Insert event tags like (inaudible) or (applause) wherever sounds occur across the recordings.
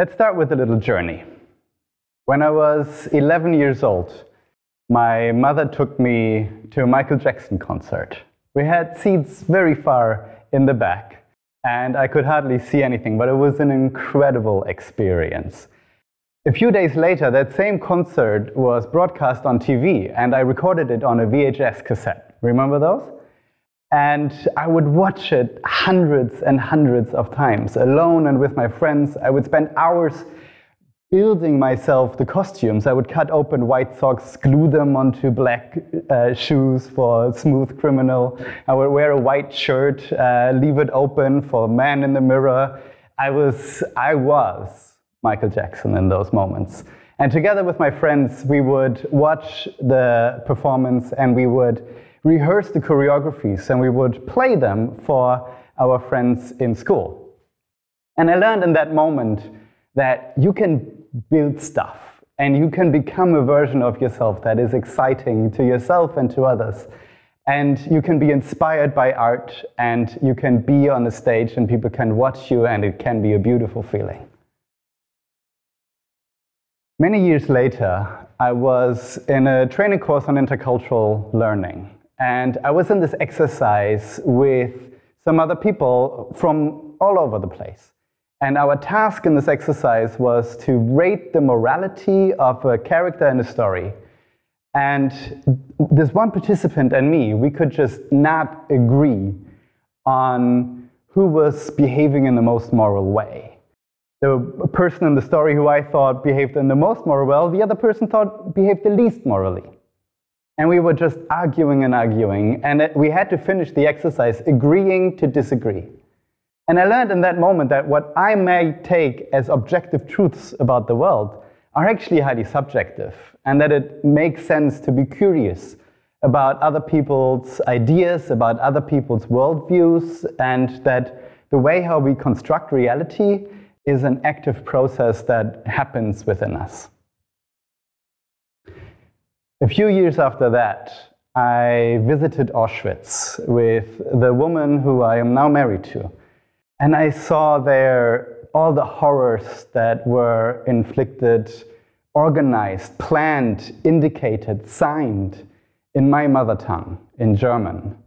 Let's start with a little journey. When I was 11 years old, my mother took me to a Michael Jackson concert. We had seats very far in the back, and I could hardly see anything, but it was an incredible experience. A few days later, that same concert was broadcast on TV, and I recorded it on a VHS cassette. Remember those? And I would watch it hundreds and hundreds of times, alone and with my friends. I would spend hours building myself the costumes. I would cut open white socks, glue them onto black uh, shoes for smooth criminal. I would wear a white shirt, uh, leave it open for man in the mirror. I was, I was Michael Jackson in those moments. And together with my friends, we would watch the performance and we would rehearse the choreographies and we would play them for our friends in school. And I learned in that moment that you can build stuff and you can become a version of yourself that is exciting to yourself and to others. And you can be inspired by art and you can be on a stage and people can watch you and it can be a beautiful feeling. Many years later, I was in a training course on intercultural learning. And I was in this exercise with some other people from all over the place. And our task in this exercise was to rate the morality of a character in a story. And this one participant and me, we could just not agree on who was behaving in the most moral way. The person in the story who I thought behaved in the most moral well, the other person thought behaved the least morally. And we were just arguing and arguing, and it, we had to finish the exercise agreeing to disagree. And I learned in that moment that what I may take as objective truths about the world are actually highly subjective, and that it makes sense to be curious about other people's ideas, about other people's worldviews, and that the way how we construct reality is an active process that happens within us. A few years after that, I visited Auschwitz with the woman who I am now married to. And I saw there all the horrors that were inflicted, organized, planned, indicated, signed in my mother tongue, in German.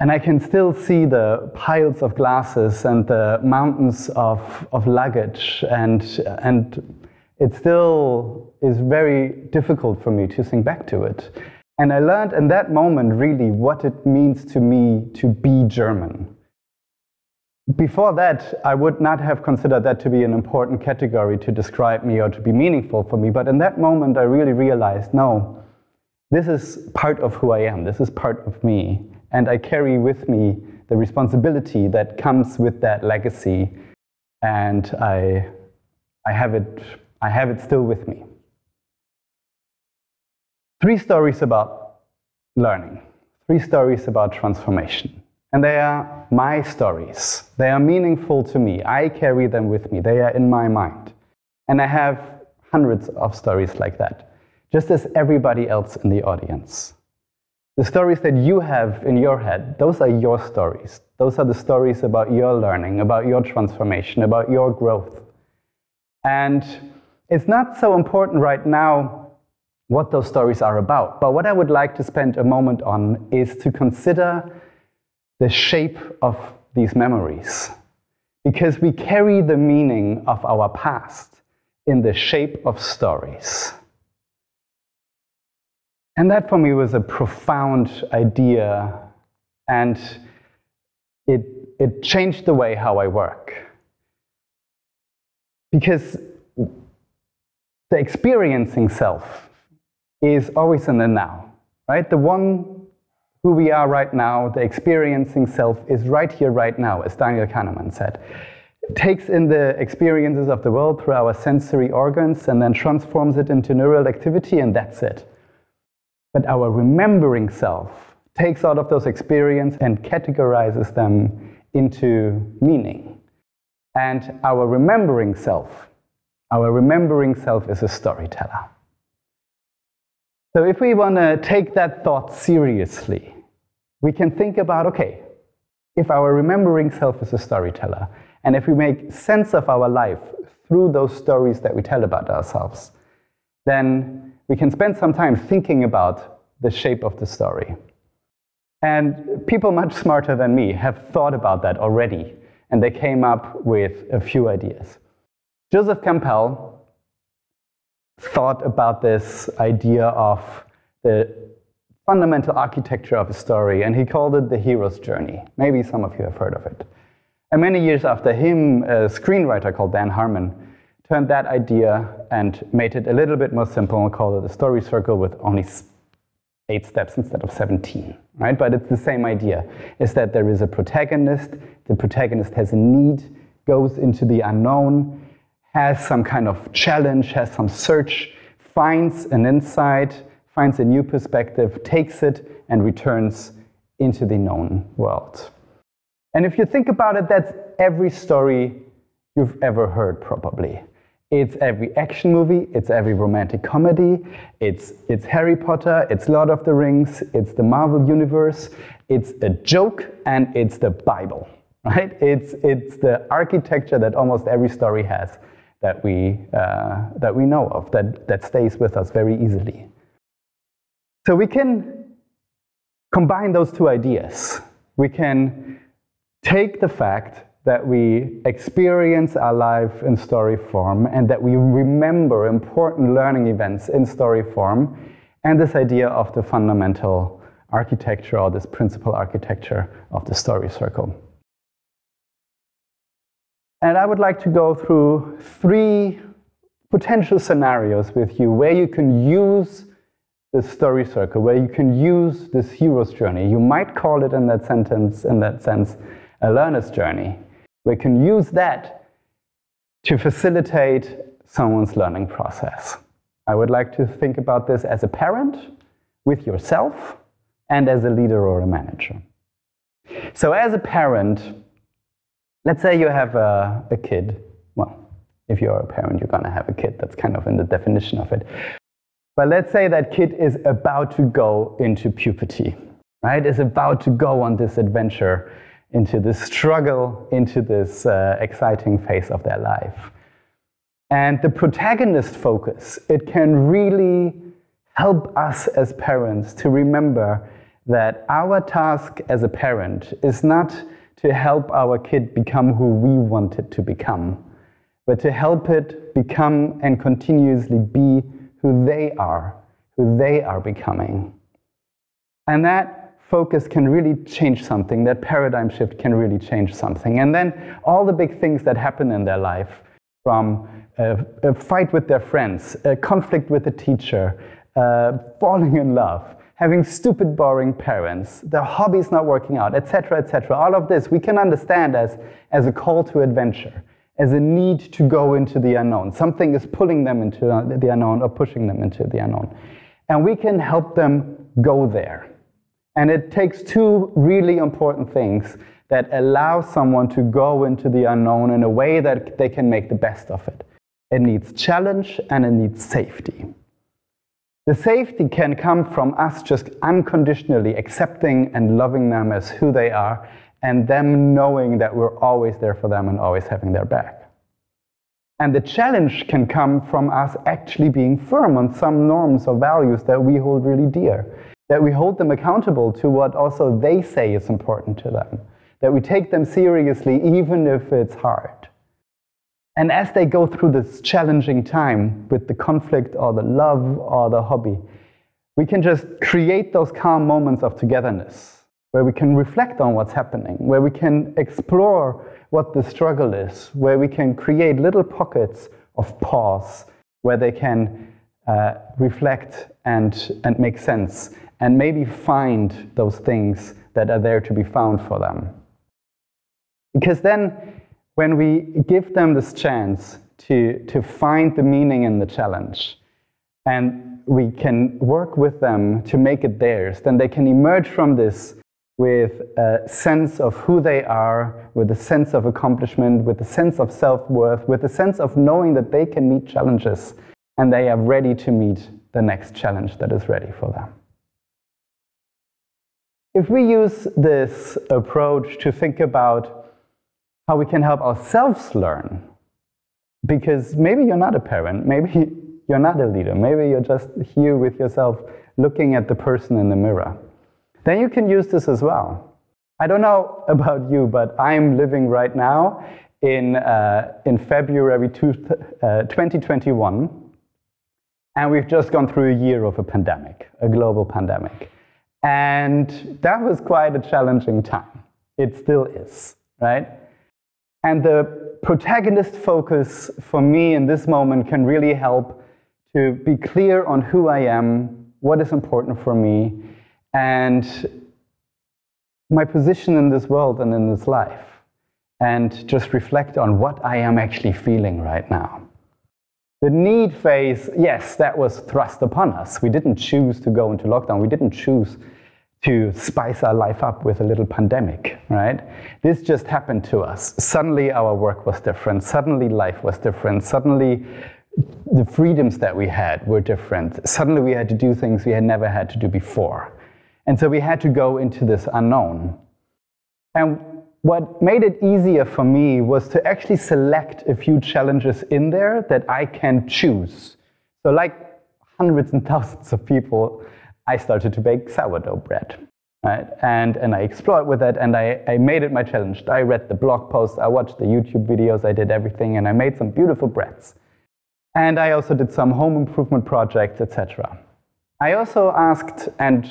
And I can still see the piles of glasses and the mountains of, of luggage, and, and it still is very difficult for me to think back to it. And I learned in that moment really what it means to me to be German before that, I would not have considered that to be an important category to describe me or to be meaningful for me. But in that moment, I really realized no, this is part of who I am, this is part of me. And I carry with me the responsibility that comes with that legacy. And I, I, have, it, I have it still with me. Three stories about learning, three stories about transformation. And they are my stories. They are meaningful to me. I carry them with me. They are in my mind. And I have hundreds of stories like that, just as everybody else in the audience. The stories that you have in your head, those are your stories. Those are the stories about your learning, about your transformation, about your growth. And it's not so important right now what those stories are about. But what I would like to spend a moment on is to consider the shape of these memories because we carry the meaning of our past in the shape of stories. And that for me was a profound idea, and it, it changed the way how I work. Because the experiencing self is always in the now, right? The one who we are right now, the experiencing self, is right here, right now, as Daniel Kahneman said. It takes in the experiences of the world through our sensory organs and then transforms it into neural activity, and that's it. But our remembering self takes out of those experiences and categorizes them into meaning. And our remembering self, our remembering self is a storyteller. So if we want to take that thought seriously, we can think about okay, if our remembering self is a storyteller, and if we make sense of our life through those stories that we tell about ourselves, then we can spend some time thinking about the shape of the story. And people much smarter than me have thought about that already, and they came up with a few ideas. Joseph Campbell thought about this idea of the fundamental architecture of a story, and he called it the hero's journey. Maybe some of you have heard of it. And many years after him, a screenwriter called Dan Harmon turned that idea and made it a little bit more simple and called it a story circle with only eight steps instead of 17, right? But it's the same idea, is that there is a protagonist, the protagonist has a need, goes into the unknown, has some kind of challenge, has some search, finds an insight, finds a new perspective, takes it, and returns into the known world. And if you think about it, that's every story you've ever heard, probably. It's every action movie, it's every romantic comedy, it's, it's Harry Potter, it's Lord of the Rings, it's the Marvel Universe, it's a joke, and it's the Bible, (laughs) right? It's, it's the architecture that almost every story has that we, uh, that we know of, that, that stays with us very easily. So we can combine those two ideas. We can take the fact that we experience our life in story form and that we remember important learning events in story form, and this idea of the fundamental architecture or this principal architecture of the story circle. And I would like to go through three potential scenarios with you where you can use the story circle, where you can use this hero's journey. You might call it in that sentence, in that sense, a learner's journey. We can use that to facilitate someone's learning process. I would like to think about this as a parent, with yourself, and as a leader or a manager. So, as a parent, let's say you have a, a kid. Well, if you're a parent, you're going to have a kid. That's kind of in the definition of it. But let's say that kid is about to go into puberty, right? Is about to go on this adventure into this struggle, into this uh, exciting phase of their life. And the protagonist focus, it can really help us as parents to remember that our task as a parent is not to help our kid become who we want it to become, but to help it become and continuously be who they are, who they are becoming. And that focus can really change something, that paradigm shift can really change something. And then all the big things that happen in their life from a, a fight with their friends, a conflict with a teacher, uh, falling in love, having stupid, boring parents, their hobbies not working out, etc., etc. All of this we can understand as, as a call to adventure, as a need to go into the unknown. Something is pulling them into the unknown or pushing them into the unknown. And we can help them go there. And it takes two really important things that allow someone to go into the unknown in a way that they can make the best of it. It needs challenge and it needs safety. The safety can come from us just unconditionally accepting and loving them as who they are and them knowing that we're always there for them and always having their back. And the challenge can come from us actually being firm on some norms or values that we hold really dear that we hold them accountable to what also they say is important to them, that we take them seriously even if it's hard. And as they go through this challenging time with the conflict or the love or the hobby, we can just create those calm moments of togetherness where we can reflect on what's happening, where we can explore what the struggle is, where we can create little pockets of pause where they can uh, reflect and, and make sense and maybe find those things that are there to be found for them. Because then, when we give them this chance to, to find the meaning in the challenge, and we can work with them to make it theirs, then they can emerge from this with a sense of who they are, with a sense of accomplishment, with a sense of self worth, with a sense of knowing that they can meet challenges and they are ready to meet the next challenge that is ready for them. If we use this approach to think about how we can help ourselves learn. Because maybe you're not a parent, maybe (laughs) you're not a leader, maybe you're just here with yourself looking at the person in the mirror. Then you can use this as well. I don't know (laughs) about you, but I'm living right now in, uh, in February two, uh, 2021. And we've just gone through a year of a pandemic, a global pandemic. And that was quite a challenging time. It still is, right? And the protagonist focus for me in this moment can really help to be clear on who I am, what is important for me, and my position in this world and in this life, and just reflect on what I am actually feeling right now. The need phase, yes, that was thrust upon us. We didn't choose to go into lockdown. We didn't choose to spice our life up with a little pandemic, right? This just happened to us. Suddenly our work was different. Suddenly life was different. Suddenly the freedoms that we had were different. Suddenly we had to do things we had never had to do before. And so we had to go into this unknown. And what made it easier for me was to actually select a few challenges in there that I can choose. So, like hundreds and thousands of people, I started to bake sourdough bread. Right? And, and I explored with it and I, I made it my challenge. I read the blog posts, I watched the YouTube videos, I did everything, and I made some beautiful breads. And I also did some home improvement projects, etc. I also asked and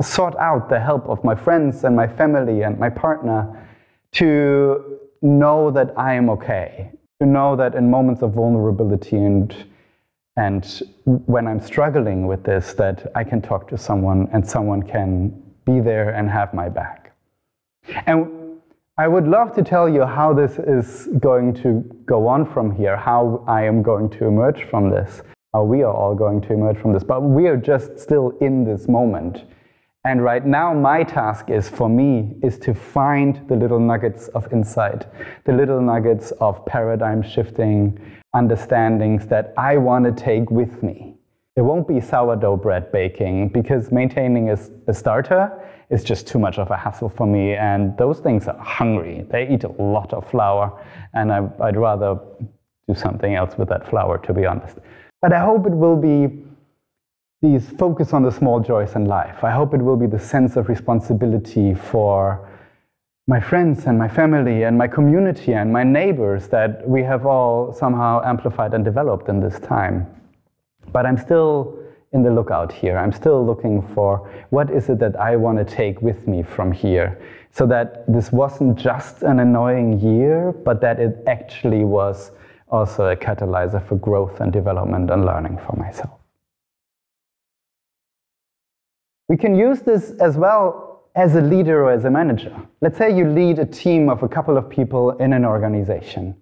sought out the help of my friends and my family and my partner to know that I am okay, to know that in moments of vulnerability and and when I'm struggling with this, that I can talk to someone and someone can be there and have my back. And I would love to tell you how this is going to go on from here, how I am going to emerge from this, how we are all going to emerge from this. But we are just still in this moment. And right now, my task is for me is to find the little nuggets of insight, the little nuggets of paradigm shifting understandings that I want to take with me. It won't be sourdough bread baking because maintaining a, a starter is just too much of a hassle for me. And those things are hungry. They eat a lot of flour, and I, I'd rather do something else with that flour, to be honest. But I hope it will be these focus on the small joys in life. I hope it will be the sense of responsibility for my friends and my family and my community and my neighbors that we have all somehow amplified and developed in this time. But I'm still in the lookout here. I'm still looking for what is it that I want to take with me from here so that this wasn't just an annoying year, but that it actually was also a catalyzer for growth and development and learning for myself. We can use this as well as a leader or as a manager. Let's say you lead a team of a couple of people in an organization.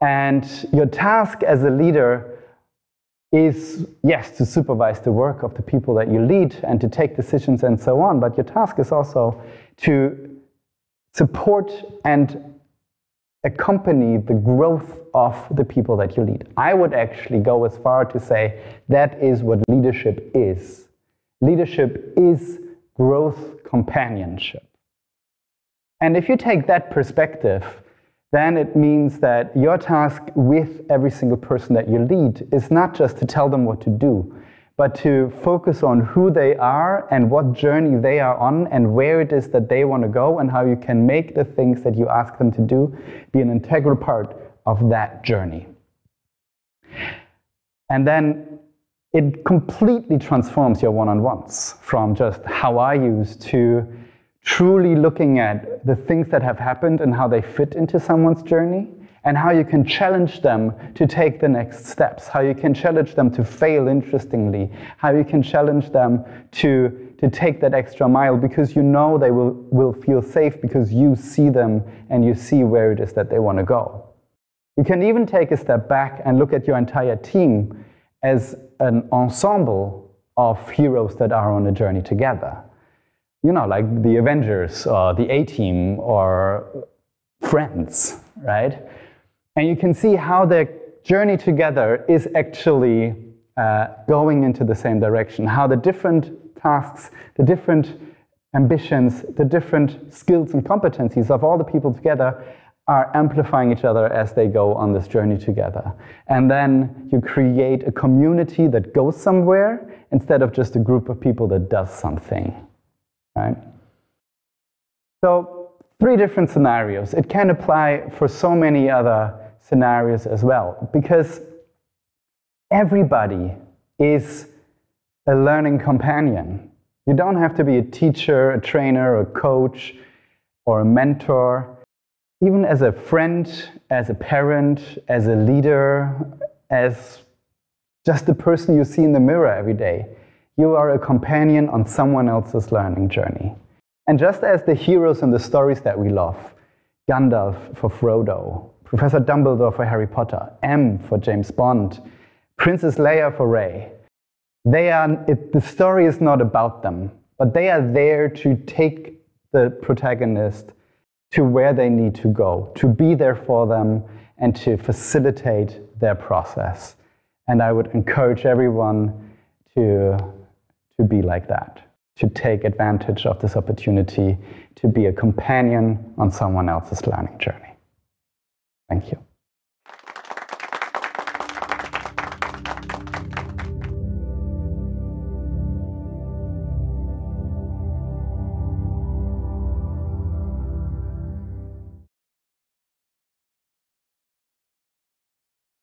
And your task as a leader is, yes, to supervise the work of the people that you lead and to take decisions and so on. But your task is also to support and accompany the growth of the people that you lead. I would actually go as far to say that is what leadership is. Leadership is growth companionship. And if you take that perspective, then it means that your task with every single person that you lead is not just to tell them what to do, but to focus on who they are and what journey they are on and where it is that they want to go and how you can make the things that you ask them to do be an integral part of that journey. And then it completely transforms your one-on-ones from just how are yous to truly looking at the things that have happened and how they fit into someone's journey and how you can challenge them to take the next steps, how you can challenge them to fail interestingly, how you can challenge them to, to take that extra mile because you know they will, will feel safe because you see them and you see where it is that they want to go. You can even take a step back and look at your entire team as an ensemble of heroes that are on a journey together. You know, like the Avengers or the A Team or Friends, right? And you can see how their journey together is actually uh, going into the same direction, how the different tasks, the different ambitions, the different skills and competencies of all the people together are amplifying each other as they go on this journey together. And then you create a community that goes somewhere instead of just a group of people that does something. Right? So, three different scenarios. It can apply for so many other scenarios as well, because everybody is a learning companion. You don't have to be a teacher, a trainer, a coach, or a mentor. Even as a friend, as a parent, as a leader, as just the person you see in the mirror every day, you are a companion on someone else's learning journey. And just as the heroes in the stories that we love, Gandalf for Frodo, Professor Dumbledore for Harry Potter, M for James Bond, Princess Leia for Rey, they are, it, the story is not about them, but they are there to take the protagonist to where they need to go, to be there for them, and to facilitate their process. And I would encourage everyone to, to be like that to take advantage of this opportunity to be a companion on someone else's learning journey. Thank you.